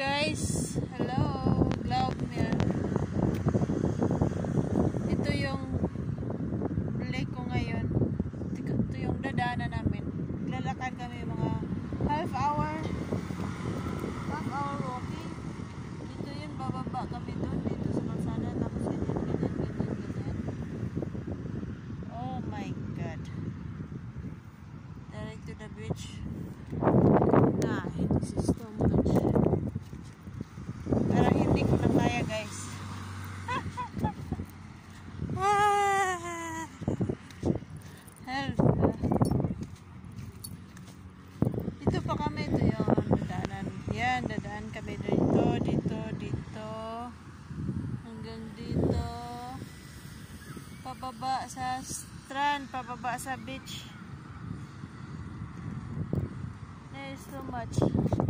guys. Hello. Globe Mill. Ito yung lake ko ngayon. Ito yung dadaanan namin. Lalakad kami mga half hour. Half hour walking. Dito yun, bababa kami doon. Dito sa kalsada. Tapos ganyan, ganyan, ganyan, ganyan. Oh my God. Direct to the beach. Nah, this is too much. Pero hindi ko na kaya guys. Ah! Help. Dito pa kami. Ito yung dadaanan. Yan, dadaan kami dito, dito, dito. Hanggang dito. Pababa sa strand, pababa sa beach. There's so much.